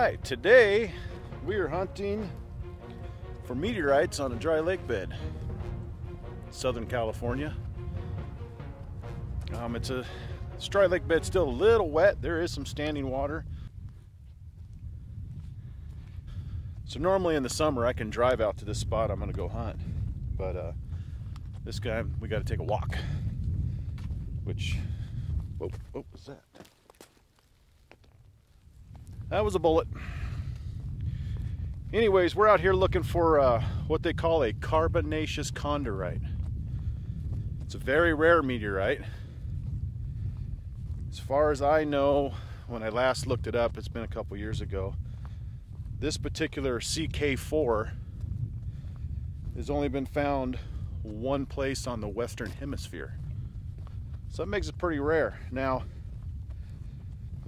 right, today we are hunting for meteorites on a dry lake bed, Southern California. Um, it's a this dry lake bed, still a little wet. There is some standing water. So normally in the summer I can drive out to this spot I'm gonna go hunt, but uh, this guy we got to take a walk. Which, whoa, what was that? That was a bullet. Anyways, we're out here looking for uh, what they call a carbonaceous chondrite. It's a very rare meteorite. As far as I know, when I last looked it up, it's been a couple years ago, this particular CK4 has only been found one place on the Western Hemisphere. So that makes it pretty rare. Now,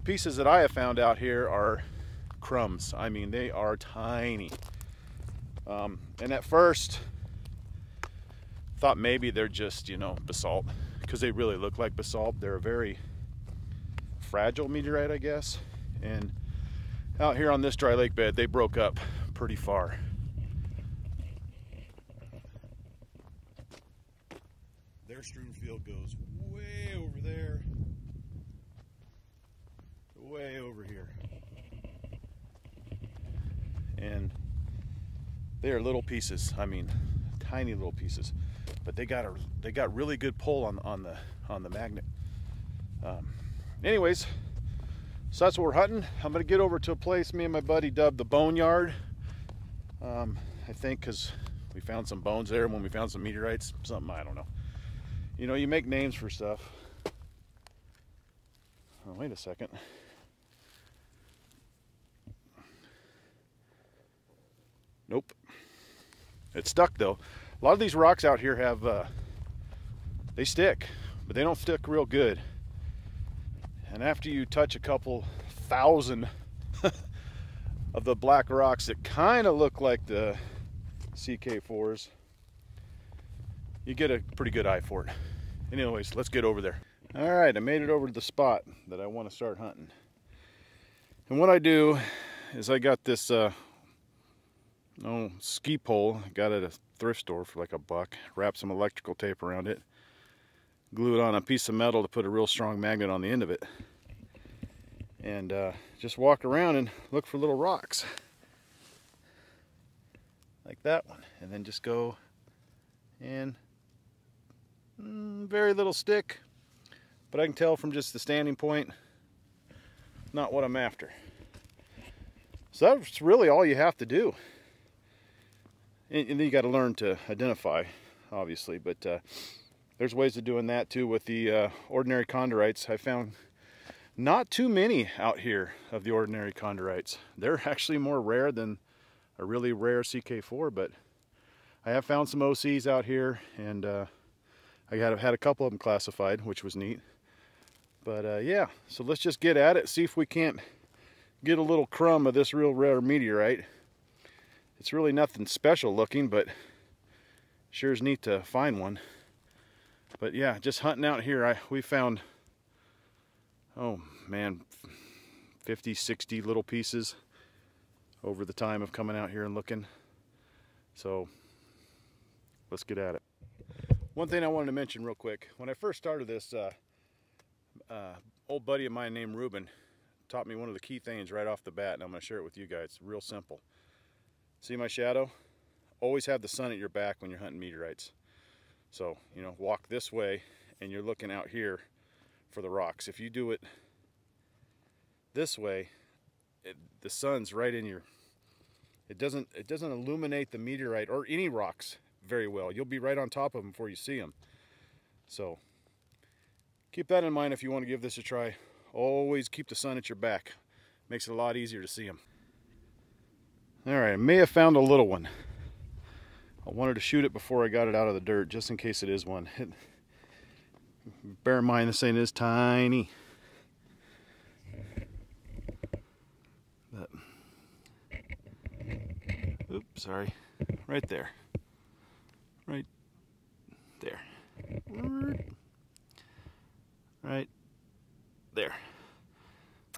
pieces that I have found out here are crumbs. I mean, they are tiny. Um, and at first, thought maybe they're just, you know, basalt because they really look like basalt. They're a very fragile meteorite, I guess. And out here on this dry lake bed, they broke up pretty far. Their strewn field goes way over there way over here. And they are little pieces. I mean, tiny little pieces, but they got a they got really good pull on on the on the magnet. Um, anyways, so that's what we're hunting. I'm gonna get over to a place me and my buddy dubbed the Boneyard. Um, I think because we found some bones there when we found some meteorites, something I don't know. You know, you make names for stuff. Oh, wait a second. Nope. It's stuck though. A lot of these rocks out here have, uh, they stick, but they don't stick real good. And after you touch a couple thousand of the black rocks that kind of look like the CK4s, you get a pretty good eye for it. Anyways, let's get over there. All right, I made it over to the spot that I want to start hunting. And what I do is I got this uh, oh, ski pole. Got it at a thrift store for like a buck. Wrap some electrical tape around it. Glue it on a piece of metal to put a real strong magnet on the end of it. And uh, just walk around and look for little rocks. Like that one. And then just go and mm, very little stick. But I can tell from just the standing point, not what I'm after. So that's really all you have to do and, and then you got to learn to identify, obviously. But uh, there's ways of doing that too with the uh, ordinary chondrites. I found not too many out here of the ordinary chondrites. They're actually more rare than a really rare CK4, but I have found some OCs out here, and uh, I had, had a couple of them classified, which was neat. But uh, yeah, so let's just get at it, see if we can't get a little crumb of this real rare meteorite. It's really nothing special looking, but sure is neat to find one. But yeah, just hunting out here, I we found, oh man, 50, 60 little pieces over the time of coming out here and looking. So let's get at it. One thing I wanted to mention real quick, when I first started this, uh, uh, old buddy of mine named Ruben taught me one of the key things right off the bat, and I'm going to share it with you guys. Real simple. See my shadow? Always have the sun at your back when you're hunting meteorites. So, you know, walk this way and you're looking out here for the rocks. If you do it this way, it, the sun's right in your it doesn't it doesn't illuminate the meteorite or any rocks very well. You'll be right on top of them before you see them. So, keep that in mind if you want to give this a try. Always keep the sun at your back. Makes it a lot easier to see them. All right, I may have found a little one. I wanted to shoot it before I got it out of the dirt, just in case it is one. Bear in mind, this thing is tiny. But, oops, sorry. Right there. Right there. Right there.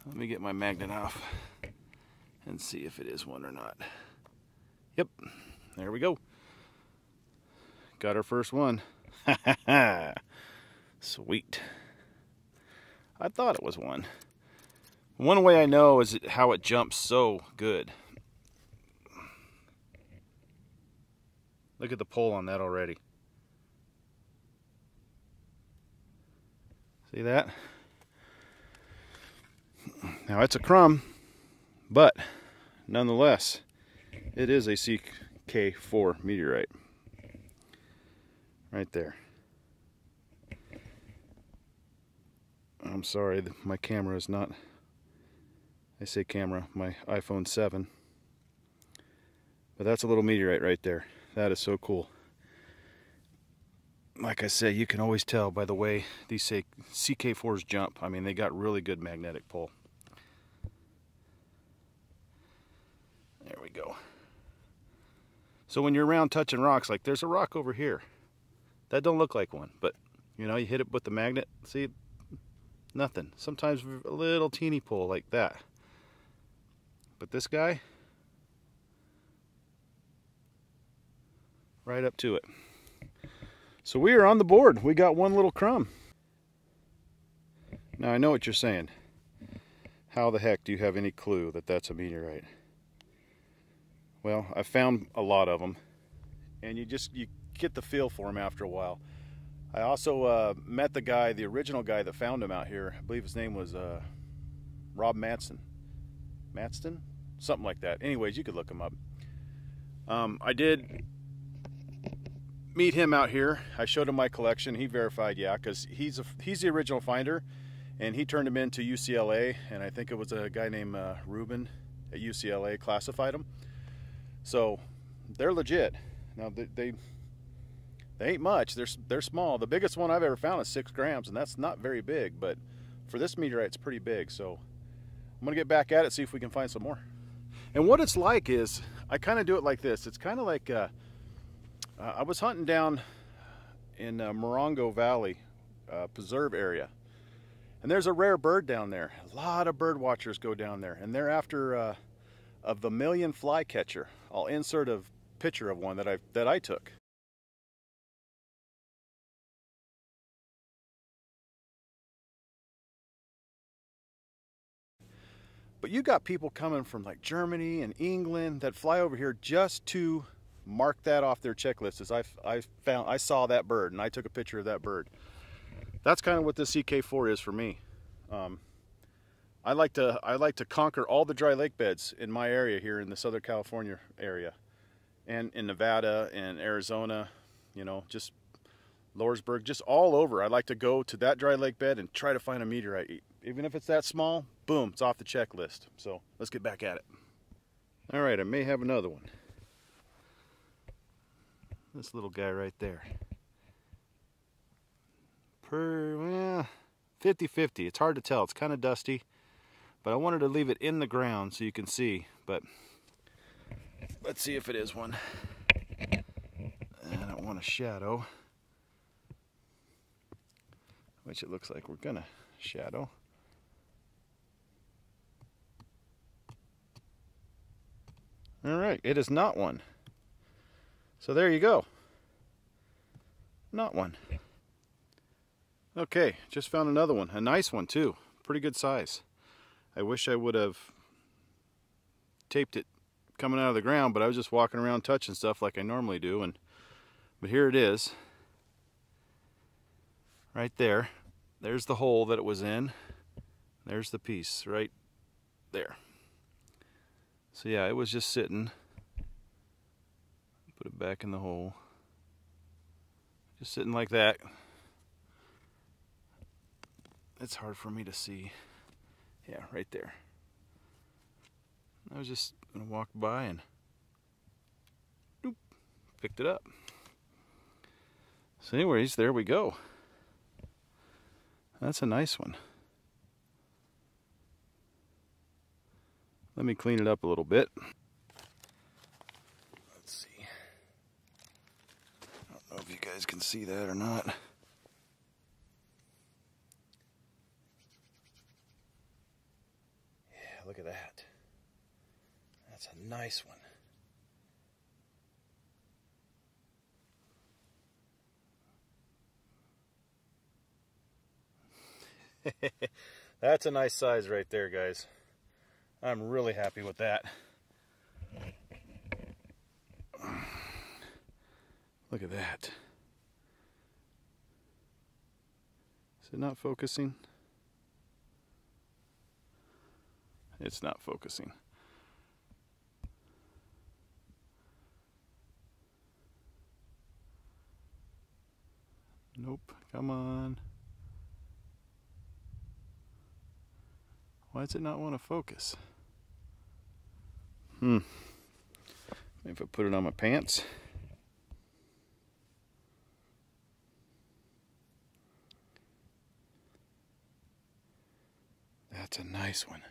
Let me get my magnet off. And see if it is one or not. Yep, there we go. Got our first one. Sweet. I thought it was one. One way I know is how it jumps so good. Look at the pole on that already. See that? Now it's a crumb, but nonetheless, it is a CK4 meteorite. Right there. I'm sorry, my camera is not, I say camera, my iPhone 7. But that's a little meteorite right there. That is so cool. Like I say, you can always tell by the way these say CK4s jump. I mean, they got really good magnetic pull. There we go. So when you're around touching rocks, like there's a rock over here. That don't look like one, but you know, you hit it with the magnet, see, nothing. Sometimes a little teeny pull like that. But this guy, right up to it. So we are on the board. We got one little crumb. Now I know what you're saying. How the heck do you have any clue that that's a meteorite? Well, I found a lot of them, and you just you get the feel for them after a while. I also uh, met the guy, the original guy that found him out here. I believe his name was uh, Rob Matson. Matston? Something like that. Anyways, you could look him up. Um, I did meet him out here. I showed him my collection. He verified, yeah, because he's a, he's the original finder, and he turned him into UCLA, and I think it was a guy named uh, Rubin at UCLA classified them. So they're legit. Now they, they they ain't much. They're they're small. The biggest one I've ever found is six grams, and that's not very big. But for this meteorite, it's pretty big. So I'm gonna get back at it, see if we can find some more. And what it's like is, I kind of do it like this. It's kind of like uh, uh, I was hunting down in uh, Morongo Valley uh, Preserve area, and there's a rare bird down there. A lot of bird watchers go down there, and they're after uh, a vermilion flycatcher. I'll insert a picture of one that I that I took. But you got people coming from like Germany and England that fly over here just to mark that off their checklist as I, I found I saw that bird and I took a picture of that bird. That's kind of what this CK4 is for me. Um, I like to I like to conquer all the dry lake beds in my area here in the Southern California area, and in Nevada and Arizona, you know, just Lordsburg, just all over. I like to go to that dry lake bed and try to find a meteorite. Even if it's that small, boom, it's off the checklist. So let's get back at it. All right, I may have another one. This little guy right there. Per, well, 50-50. It's hard to tell. It's kind of dusty. But I wanted to leave it in the ground so you can see. But let's see if it is one. I don't want a shadow. Which it looks like we're gonna shadow. All right, it is not one. So there you go. Not one. Okay, just found another one. A nice one too. Pretty good size. I wish I would have taped it coming out of the ground, but I was just walking around touching stuff like I normally do. And But here it is. Right there. There's the hole that it was in. There's the piece right there. So yeah, it was just sitting. Put it back in the hole. Just sitting like that. It's hard for me to see. Yeah, right there. I was just gonna walk by and doop, picked it up. So anyways, there we go. That's a nice one. Let me clean it up a little bit. Let's see. I don't know if you guys can see that or not. Look at that. That's a nice one. That's a nice size right there, guys. I'm really happy with that. Look at that. Is it not focusing? It's not focusing. Nope, come on. Why does it not want to focus? Hmm. If I put it on my pants. That's a nice one.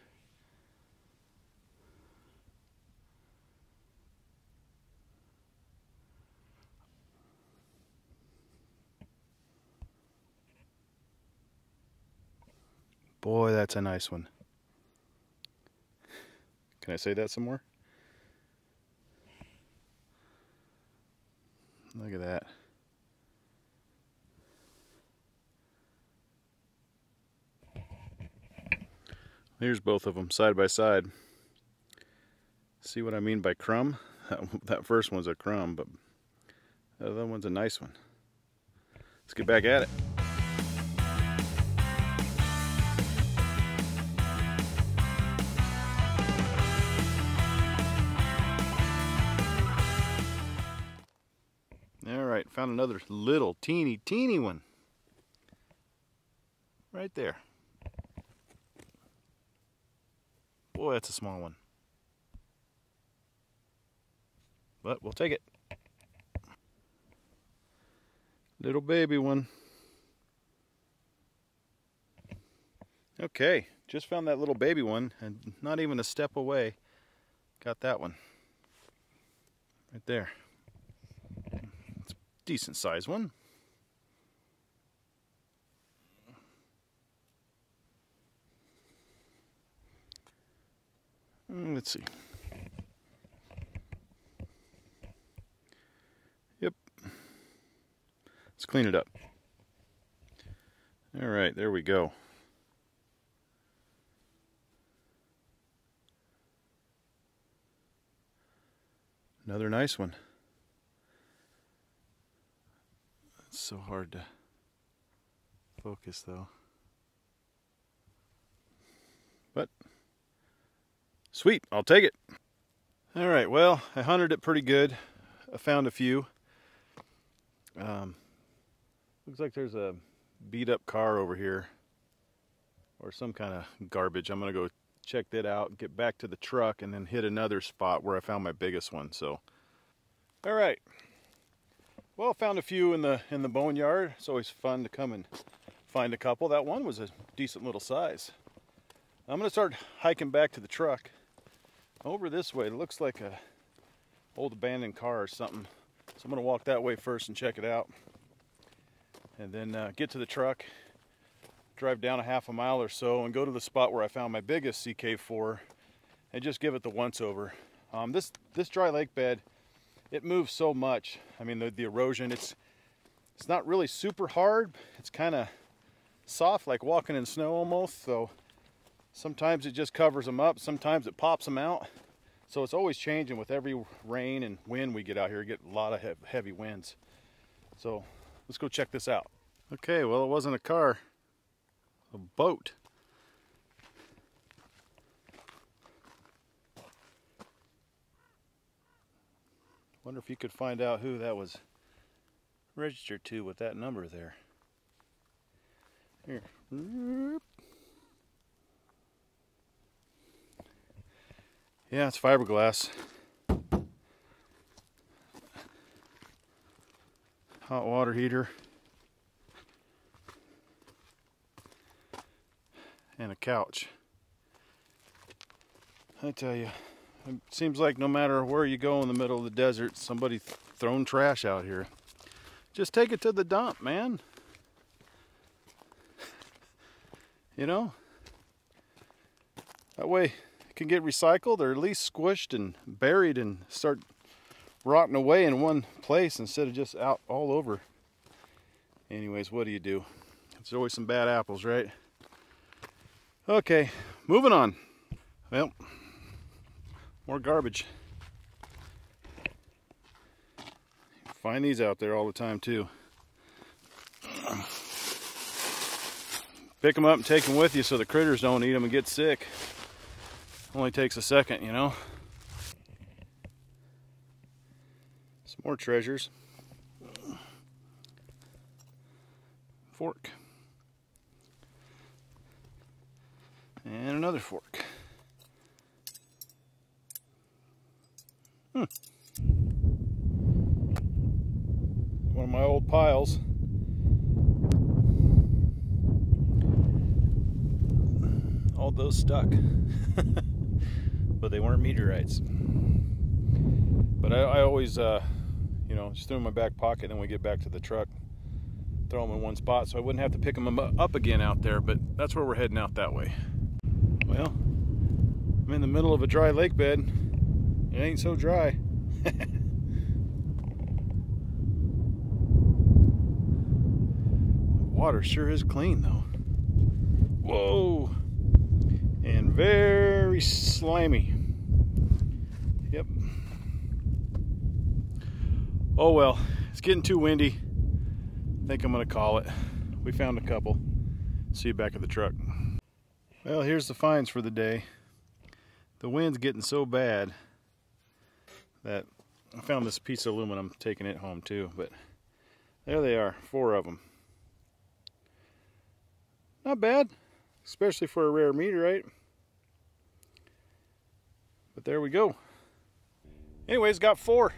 Boy, that's a nice one. Can I say that some more? Look at that. Here's both of them side by side. See what I mean by crumb? That, first one's a crumb, but the other one's a nice one. Let's get back at it. All right, found another little teeny, teeny one. Right there. Boy, that's a small one. But we'll take it. Little baby one. Okay, just found that little baby one and not even a step away. Got that one. Right there. Decent size one. Mm, let's see. Yep. Let's clean it up. All right, there we go. Another nice one. It's so hard to focus though. But Sweet, I'll take it. All right, well, I hunted it pretty good. I found a few. Um, looks like there's a beat up car over here or some kind of garbage. I'm gonna go check that out, get back to the truck, and then hit another spot where I found my biggest one. So, all right. Well, found a few in the in the boneyard. It's always fun to come and find a couple. That one was a decent little size. I'm gonna start hiking back to the truck over this way. It looks like a old abandoned car or something. So I'm gonna walk that way first and check it out. And then uh, get to the truck, drive down a half a mile or so and go to the spot where I found my biggest CK4 and just give it the once over. Um, this, this dry lake bed, it moves so much. I mean, the, the erosion, it's, it's not really super hard. It's kind of soft, like walking in snow almost. So Sometimes it just covers them up, sometimes it pops them out. So it's always changing with every rain and wind we get out here. We get a lot of heavy winds. So let's go check this out. Okay, well it wasn't a car, a boat. Wonder if you could find out who that was registered to with that number there. Here. Yeah, it's fiberglass. Hot water heater. And a couch. I tell you, it seems like no matter where you go in the middle of the desert, somebody thrown trash out here. Just take it to the dump, man. You know? That way it can get recycled or at least squished and buried and start rotting away in one place instead of just out all over. Anyways, what do you do? There's always some bad apples, right? Okay, moving on. Well, more garbage. Find these out there all the time too. Pick them up and take them with you so the critters don't eat them and get sick. Only takes a second, you know. Some more treasures. Fork. And another fork. Hmm. One of my old piles. All those stuck. but they weren't meteorites. But I, I always, uh, you know, just threw them in my back pocket. Then we get back to the truck, throw them in one spot, so I wouldn't have to pick them up again out there. But that's where we're heading out that way. Well, I'm in the middle of a dry lake bed. It ain't so dry. water sure is clean though. Whoa! And very slimy. Yep. Oh well, it's getting too windy. I think I'm gonna call it. We found a couple. See you back at the truck. Well, here's the finds for the day. The wind's getting so bad that I found this piece of aluminum, taking it home too, but there they are, four of them. Not bad, especially for a rare meteorite. But there we go. Anyways, got four.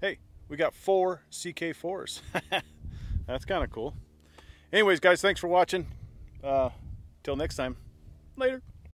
Hey, we got four CK4s. That's kind of cool. Anyways, guys, thanks for watching. Uh, till next time. Later.